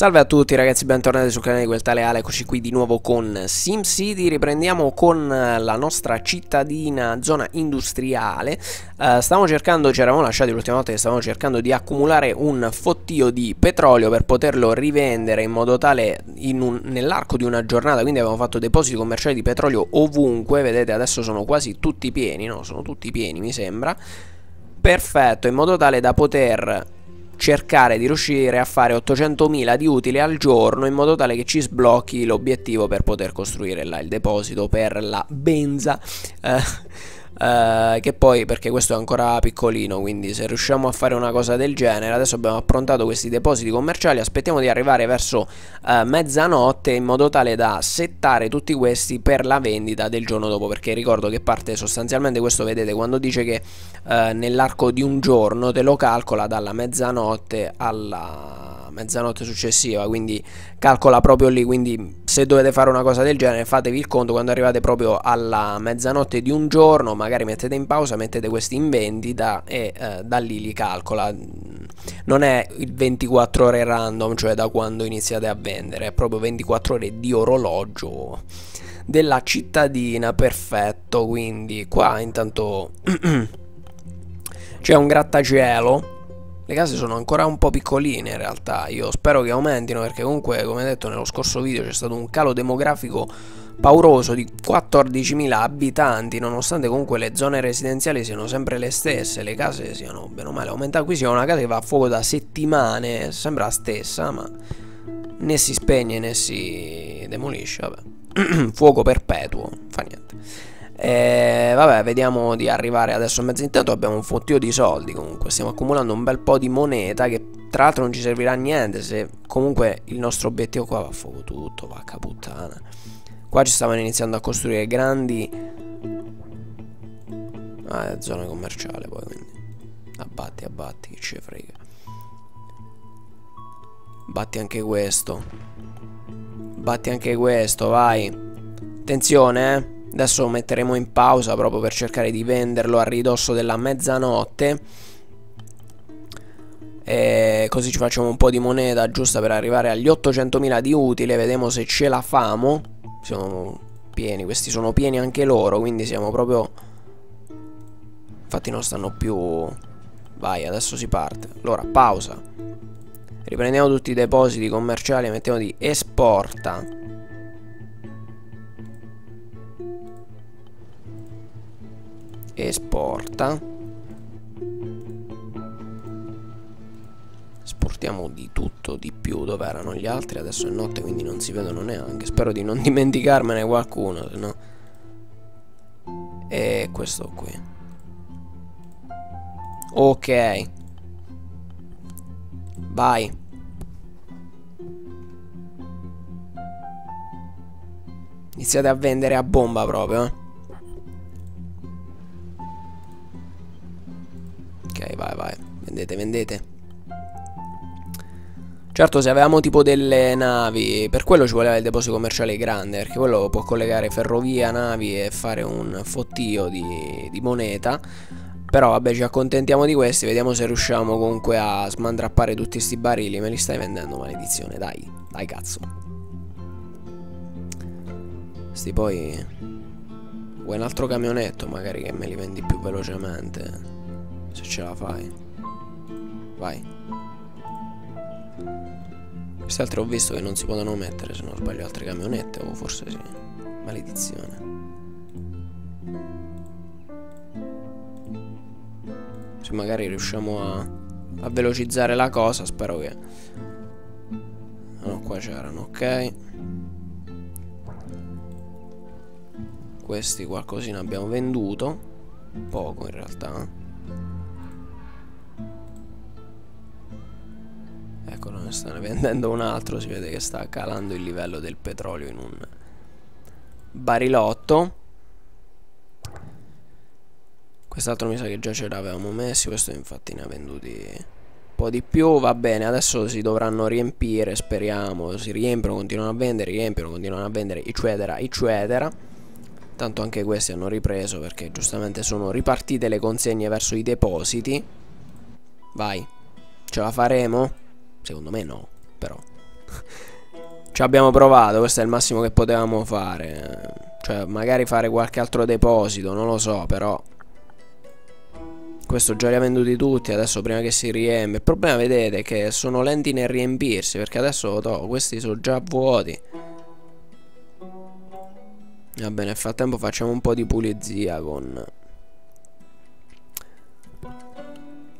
Salve a tutti ragazzi, bentornati sul canale di quel tale Ale, eccoci qui di nuovo con SimCity, riprendiamo con la nostra cittadina zona industriale, uh, stavamo cercando, ci eravamo lasciati l'ultima volta che stavamo cercando di accumulare un fottio di petrolio per poterlo rivendere in modo tale nell'arco di una giornata, quindi avevamo fatto depositi commerciali di petrolio ovunque, vedete adesso sono quasi tutti pieni, no? Sono tutti pieni mi sembra, perfetto, in modo tale da poter cercare di riuscire a fare 800.000 di utile al giorno in modo tale che ci sblocchi l'obiettivo per poter costruire là il deposito per la benza. Eh, Uh, che poi perché questo è ancora piccolino quindi se riusciamo a fare una cosa del genere adesso abbiamo approntato questi depositi commerciali aspettiamo di arrivare verso uh, mezzanotte in modo tale da settare tutti questi per la vendita del giorno dopo perché ricordo che parte sostanzialmente questo vedete quando dice che uh, nell'arco di un giorno te lo calcola dalla mezzanotte alla mezzanotte successiva quindi calcola proprio lì quindi se dovete fare una cosa del genere fatevi il conto quando arrivate proprio alla mezzanotte di un giorno magari mettete in pausa mettete questi in vendita e eh, da lì li calcola. Non è il 24 ore random cioè da quando iniziate a vendere è proprio 24 ore di orologio della cittadina perfetto. Quindi qua intanto c'è un grattacielo. Le case sono ancora un po' piccoline in realtà, io spero che aumentino perché comunque come detto nello scorso video c'è stato un calo demografico pauroso di 14.000 abitanti nonostante comunque le zone residenziali siano sempre le stesse, le case siano bene o male aumentate, qui siamo una casa che va a fuoco da settimane, sembra la stessa ma né si spegne né si demolisce, vabbè, fuoco perpetuo, fa niente. E vabbè, vediamo di arrivare adesso a mezzo intanto abbiamo un fottio di soldi comunque, stiamo accumulando un bel po' di moneta che tra l'altro non ci servirà a niente se comunque il nostro obiettivo qua va a fuoco tutto, vacca puttana. Qua ci stavano iniziando a costruire grandi... Ah, è zona commerciale poi, quindi... Abbatti, abbatti, che ci frega. Batti anche questo. Batti anche questo, vai. Attenzione, eh. Adesso lo metteremo in pausa proprio per cercare di venderlo a ridosso della mezzanotte. E così ci facciamo un po' di moneta giusta per arrivare agli 800.000 di utile. Vediamo se ce la famo. Siamo pieni, questi sono pieni anche loro, quindi siamo proprio... Infatti non stanno più... Vai, adesso si parte. Allora, pausa. Riprendiamo tutti i depositi commerciali e mettiamo di esporta. esporta esportiamo di tutto di più dove erano gli altri adesso è notte quindi non si vedono neanche. Spero di non dimenticarmene qualcuno se no. E questo qui. Ok. Vai. Iniziate a vendere a bomba proprio eh. Vai, vai. Vendete, vendete. Certo, se avevamo tipo delle navi, per quello ci voleva il deposito commerciale grande, perché quello può collegare ferrovia, navi e fare un fottio di, di moneta. Però vabbè, ci accontentiamo di questi, vediamo se riusciamo comunque a smandrappare tutti questi barili. Me li stai vendendo, maledizione, dai, dai cazzo. Sti poi... Vuoi un altro camionetto magari che me li vendi più velocemente? Se ce la fai. Vai. Queste altre ho visto che non si potevano mettere, se non sbaglio, altre camionette, o forse sì. Maledizione. Se magari riusciamo a, a velocizzare la cosa, spero che... No, qua c'erano, ok. Questi qualcosina abbiamo venduto. Poco in realtà. Eccolo, ne stanno vendendo un altro, si vede che sta calando il livello del petrolio in un barilotto. Quest'altro mi sa che già ce l'avevamo messi, questo infatti ne ha venduti un po' di più, va bene, adesso si dovranno riempire, speriamo, si riempiono, continuano a vendere, riempiono, continuano a vendere, eccetera, eccetera. Tanto anche questi hanno ripreso perché giustamente sono ripartite le consegne verso i depositi. Vai, ce la faremo? Secondo me no, però. Ci abbiamo provato, questo è il massimo che potevamo fare. Cioè, magari fare qualche altro deposito, non lo so, però... Questo già li ha venduti tutti, adesso prima che si riempie. Il problema, vedete, è che sono lenti nel riempirsi, perché adesso, toh, questi sono già vuoti. Va bene, nel frattempo facciamo un po' di pulizia con...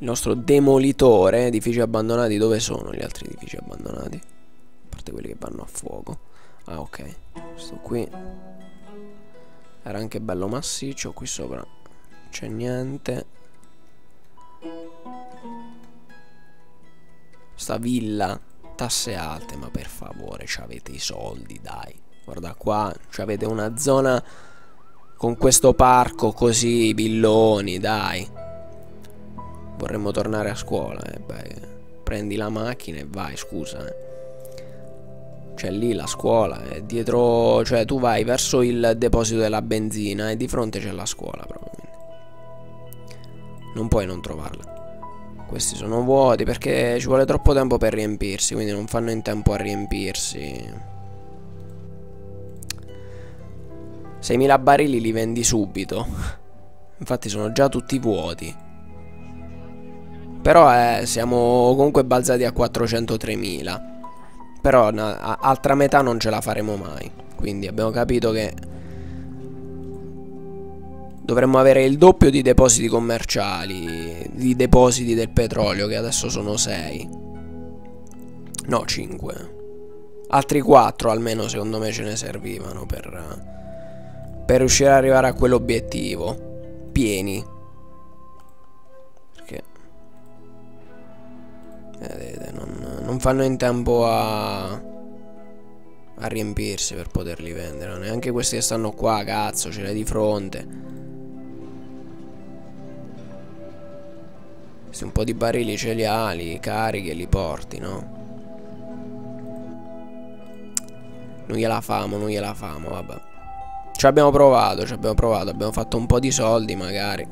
Il nostro demolitore, edifici abbandonati, dove sono gli altri edifici abbandonati? A parte quelli che vanno a fuoco. Ah, ok. Questo qui. Era anche bello massiccio, qui sopra c'è niente. Sta villa, tasse alte, ma per favore, avete i soldi, dai. Guarda qua, avete una zona con questo parco così, villoni, dai. Vorremmo tornare a scuola, eh, beh, prendi la macchina e vai, scusa, eh. C'è lì la scuola è dietro cioè tu vai verso il deposito della benzina e di fronte c'è la scuola proprio non puoi non trovarla. Questi sono vuoti perché ci vuole troppo tempo per riempirsi quindi non fanno in tempo a riempirsi. 6.000 barili li vendi subito. Infatti sono già tutti vuoti però eh, siamo comunque balzati a 403.000 però una, altra metà non ce la faremo mai. Quindi abbiamo capito che dovremmo avere il doppio di depositi commerciali, di depositi del petrolio, che adesso sono 6. No, 5. Altri 4 almeno secondo me ce ne servivano per, per riuscire ad arrivare a quell'obiettivo. Pieni. Vedete, non non fanno in tempo a, a riempirsi per poterli vendere. Neanche questi che stanno qua, cazzo, ce l'hai di fronte. Questi un po' di barili cereali, carichi e li porti, no? Non gliela famo, non gliela famo, vabbè. Ci abbiamo provato, ci abbiamo provato, abbiamo fatto un po' di soldi magari.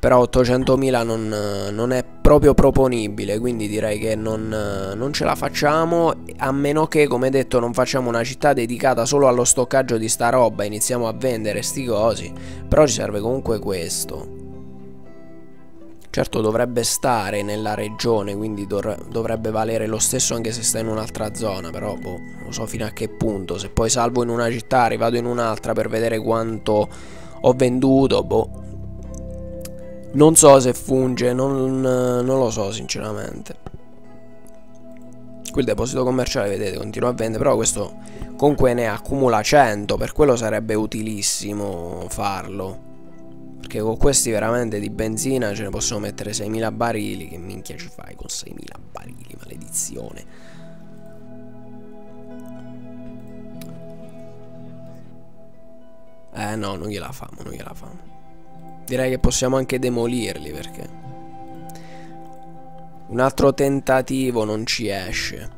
Però 800.000 non, non, è proprio proponibile, quindi direi che non, non, ce la facciamo, a meno che, come detto, non facciamo una città dedicata solo allo stoccaggio di sta roba, iniziamo a vendere sti cosi, però ci serve comunque questo. Certo dovrebbe stare nella regione, quindi dovrebbe valere lo stesso anche se sta in un'altra zona, però boh, non so fino a che punto, se poi salvo in una città, rivado in un'altra per vedere quanto ho venduto, boh, non so se funge, non, non lo so sinceramente. Qui il deposito commerciale, vedete, continua a vendere, però questo comunque ne accumula 100, per quello sarebbe utilissimo farlo. Perché con questi veramente di benzina ce ne possono mettere 6.000 barili, che minchia ci fai con 6.000 barili, maledizione. Eh no, non gliela famo, non gliela famo. Direi che possiamo anche demolirli perché un altro tentativo non ci esce.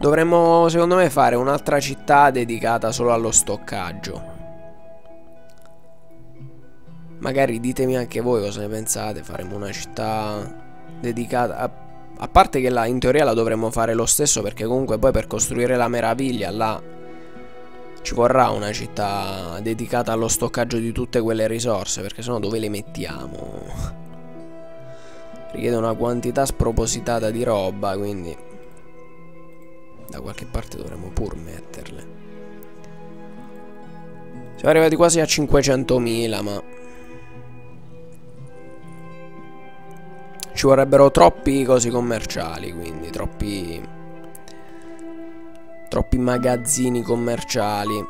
Dovremmo secondo me fare un'altra città dedicata solo allo stoccaggio. Magari ditemi anche voi cosa ne pensate, faremo una città dedicata a, a parte che là in teoria la dovremmo fare lo stesso perché comunque poi per costruire la meraviglia là ci vorrà una città dedicata allo stoccaggio di tutte quelle risorse, perché sennò dove le mettiamo? Richiede una quantità spropositata di roba, quindi da qualche parte dovremmo pur metterle. Siamo arrivati quasi a 500.000, ma... Ci vorrebbero troppi cosi commerciali, quindi troppi Troppi magazzini commerciali.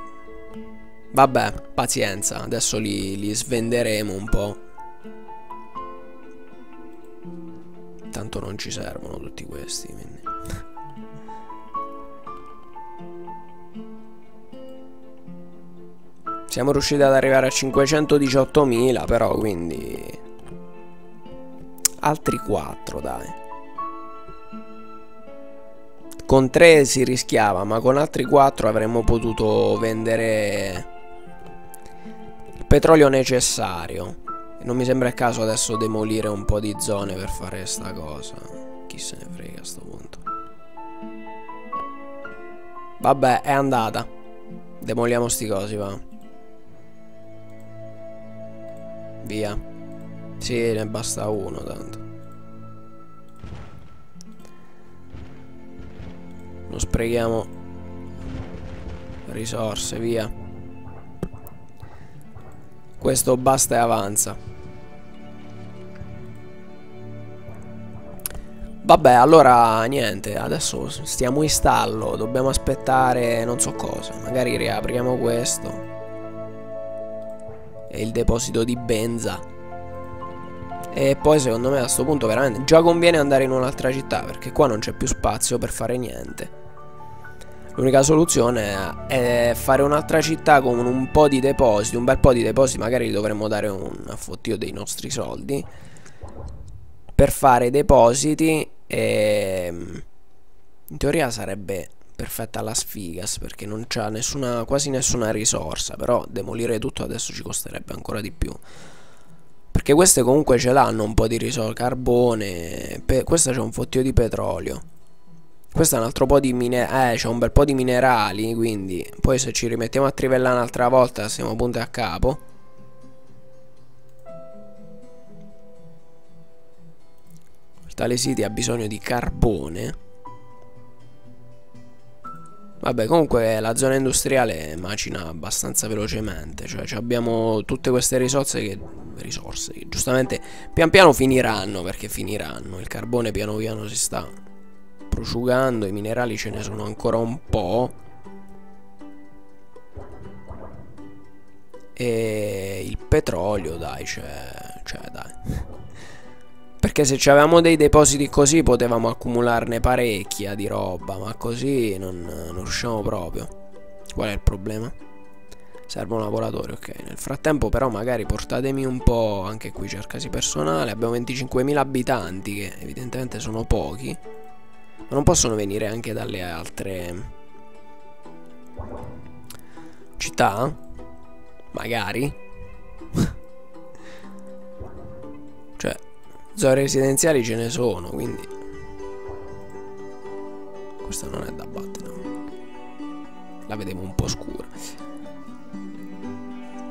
Vabbè, pazienza, adesso li, li svenderemo un po'. Tanto non ci servono tutti questi, quindi. Siamo riusciti ad arrivare a 518.000 però, quindi... Altri 4, dai. Con 3 si rischiava, ma con altri 4 avremmo potuto vendere il petrolio necessario. Non mi sembra il caso adesso demolire un po' di zone per fare sta cosa. chi se ne frega a sto punto. Vabbè, è andata. Demoliamo sti cosi, va. Via. Sì, ne basta uno tanto. Non sprechiamo risorse, via. Questo basta e avanza. Vabbè, allora niente, adesso stiamo in stallo, dobbiamo aspettare non so cosa, magari riapriamo questo e il deposito di benza. E poi secondo me a questo punto veramente già conviene andare in un'altra città perché qua non c'è più spazio per fare niente. L'unica soluzione è fare un'altra città con un po' di depositi, un bel po' di depositi, magari dovremmo dare un affottio dei nostri soldi per fare depositi e in teoria sarebbe perfetta la sfigas perché non c'ha nessuna, quasi nessuna risorsa, però demolire tutto adesso ci costerebbe ancora di più. Perché queste comunque ce l'hanno un po' di risorse, carbone, questa c'è un fottio di petrolio. Questo è un altro po' di minerali, eh, c'è un bel po' di minerali, quindi poi se ci rimettiamo a trivellare un'altra volta siamo punti a capo. Tale siti ha bisogno di carbone. Vabbè, comunque la zona industriale macina abbastanza velocemente, cioè abbiamo tutte queste risorse che, risorse che giustamente pian piano finiranno, perché finiranno, il carbone piano piano si sta prosciugando, i minerali ce ne sono ancora un po'. E il petrolio, dai, c'è, cioè, dai. Perché se avevamo dei depositi così potevamo accumularne parecchia di roba, ma così non, non riusciamo proprio. Qual è il problema? Serve un lavoratore, ok. Nel frattempo però magari portatemi un po', anche qui cercasi personale, abbiamo 25.000 abitanti che evidentemente sono pochi. Ma non possono venire anche dalle altre città? Magari? cioè, Zone residenziali ce ne sono, quindi... Questa non è da battere? La vedevo un po' scura.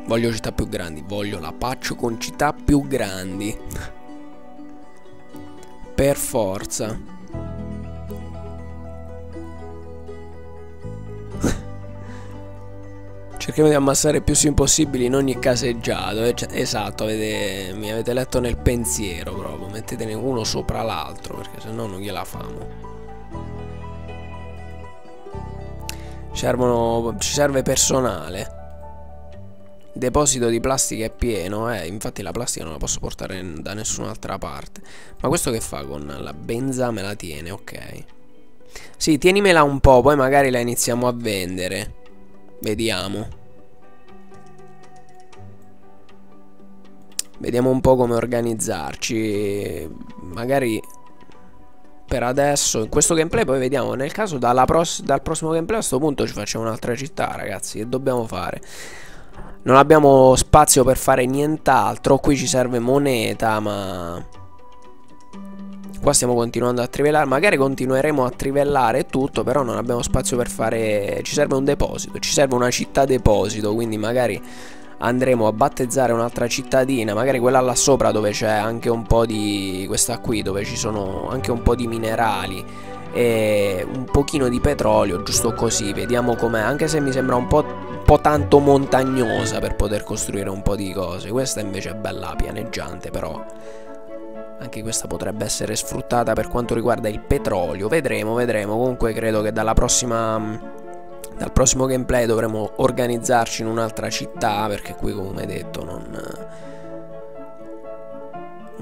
Voglio città più grandi, voglio la paccio con città più grandi. Per forza. Cerchiamo di ammassare più sim possibili in ogni caseggiato. Eh, cioè, esatto, avete, mi avete letto nel pensiero proprio. Mettetene uno sopra l'altro, perché se no non gliela famo. Servono, ci serve personale. Deposito di plastica è pieno, eh. Infatti la plastica non la posso portare da nessun'altra parte. Ma questo che fa con la benza me la tiene, ok. Sì, tienimela un po', poi magari la iniziamo a vendere. Vediamo. Vediamo un po' come organizzarci. Magari per adesso in questo gameplay poi vediamo. Nel caso dal prossimo gameplay a questo punto ci facciamo un'altra città ragazzi. Che dobbiamo fare? Non abbiamo spazio per fare nient'altro. Qui ci serve moneta ma Qua stiamo continuando a trivellare. Magari continueremo a trivellare tutto Però non abbiamo spazio per fare Ci serve un deposito. Ci serve una città deposito Quindi magari andremo a battezzare un'altra cittadina Magari quella là sopra dove c'è anche un po' di Questa qui dove ci sono anche un po' di minerali E un pochino di petrolio Giusto così Vediamo com'è Anche se mi sembra un po', un po' tanto montagnosa Per poter costruire un po' di cose Questa invece è bella pianeggiante però anche questa potrebbe essere sfruttata per quanto riguarda il petrolio. Vedremo, vedremo. Comunque credo che dalla prossima... Dal prossimo gameplay dovremo organizzarci in un'altra città perché qui come detto non, non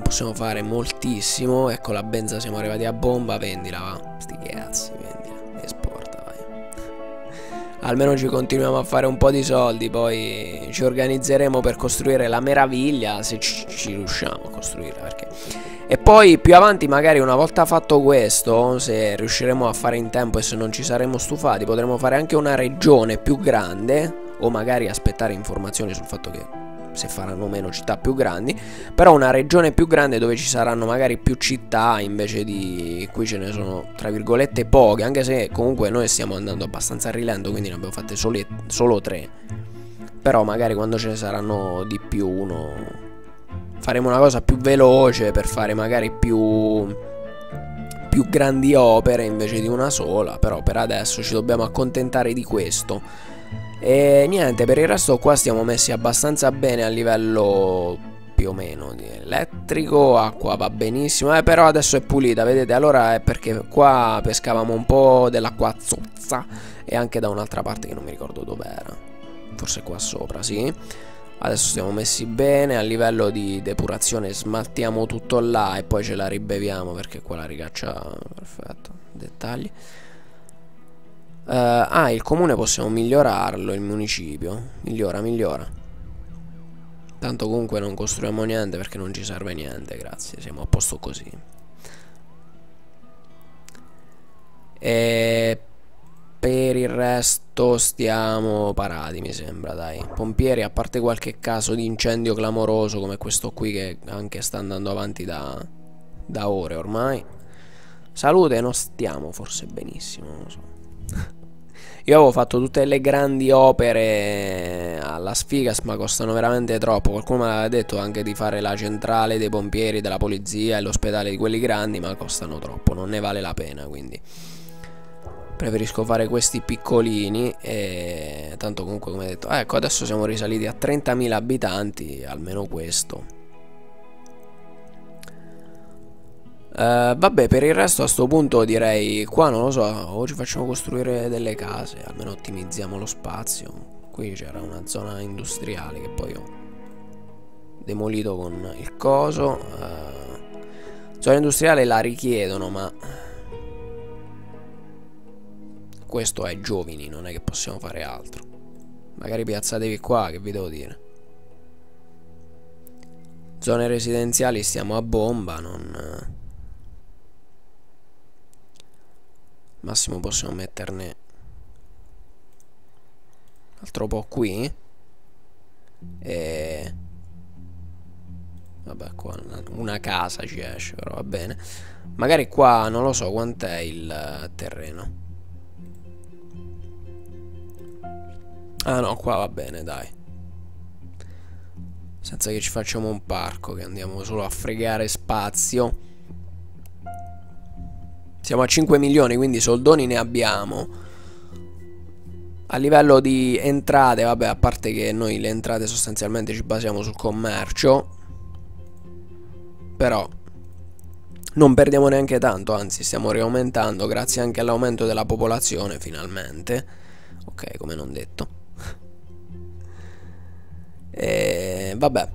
possiamo fare moltissimo. Ecco la benza siamo arrivati a bomba, vendila va. Sti cazzi, vendila, esporta vai. Almeno ci continuiamo a fare un po' di soldi, poi ci organizzeremo per costruire la meraviglia se ci, ci riusciamo a costruirla perché e poi più avanti magari una volta fatto questo Se riusciremo a fare in tempo e se non ci saremo stufati Potremo fare anche una regione più grande O magari aspettare informazioni sul fatto che se faranno meno città più grandi, però una regione più grande dove ci saranno magari più città invece di qui ce ne sono tra virgolette poche, anche se comunque noi stiamo andando abbastanza a rilento, quindi ne abbiamo fatte solo, solo tre. Però magari quando ce ne saranno di più uno faremo una cosa più veloce per fare magari più più grandi opere invece di una sola, però per adesso ci dobbiamo accontentare di questo. E niente, per il resto qua stiamo messi abbastanza bene a livello più o meno di elettrico, acqua va benissimo, eh, però adesso è pulita, vedete? Allora è perché qua pescavamo un po' dell'acqua zozza e anche da un'altra parte che non mi ricordo dov'era. Forse qua sopra, sì. Adesso stiamo messi bene, a livello di depurazione smaltiamo tutto là e poi ce la ribeviamo perché qua la ricaccia... Perfetto, dettagli. Uh, ah, il comune possiamo migliorarlo, il municipio. Migliora, migliora. Tanto comunque non costruiamo niente perché non ci serve niente, grazie, siamo a posto così. E per il resto stiamo parati mi sembra dai. Pompieri a parte qualche caso di incendio clamoroso come questo qui che anche sta andando avanti da, da ore ormai Salute non stiamo forse benissimo non lo so. Io avevo fatto tutte le grandi opere alla Sfigas ma costano veramente troppo. Qualcuno mi aveva detto anche di fare la centrale dei pompieri, della polizia e l'ospedale di quelli grandi ma costano troppo Non ne vale la pena quindi preferisco fare questi piccolini e tanto comunque come detto ecco adesso siamo risaliti a 30.000 abitanti almeno questo Uh, vabbè, per il resto a sto punto direi qua non lo so, o ci facciamo costruire delle case, almeno ottimizziamo lo spazio. Qui c'era una zona industriale che poi ho demolito con il coso. Uh, zona industriale la richiedono, ma questo è giovani, non è che possiamo fare altro. Magari piazzatevi qua, che vi devo dire. Zone residenziali stiamo a bomba, non... Massimo possiamo metterne altro po' qui e vabbè qua una casa ci esce però va bene magari qua non lo so quant'è il terreno Ah no, qua va bene, dai. Senza che ci facciamo un parco, che andiamo solo a fregare spazio. Siamo a 5 milioni, quindi soldoni ne abbiamo. A livello di entrate, vabbè, a parte che noi le entrate sostanzialmente ci basiamo sul commercio. Però non perdiamo neanche tanto, anzi stiamo riaumentando grazie anche all'aumento della popolazione finalmente. Ok, come non detto. E vabbè.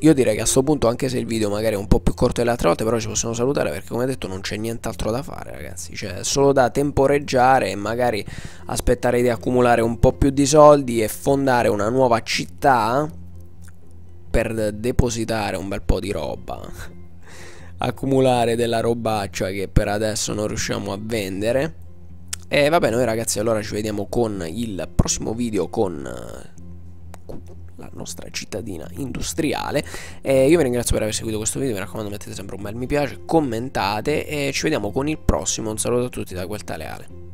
Io direi che a questo punto, anche se il video magari è un po' più corto delle altre volte, però ci possiamo salutare perché come detto non c'è nient'altro da fare ragazzi. Cioè, solo da temporeggiare e magari aspettare di accumulare un po' più di soldi e fondare una nuova città per depositare un bel po' di roba. accumulare della robaccia che per adesso non riusciamo a vendere. E vabbè, noi ragazzi allora ci vediamo con il prossimo video con la nostra cittadina industriale. E io vi ringrazio per aver seguito questo video mi raccomando mettete sempre un bel mi piace commentate e ci vediamo con il prossimo. Un saluto a tutti da quel tale Ale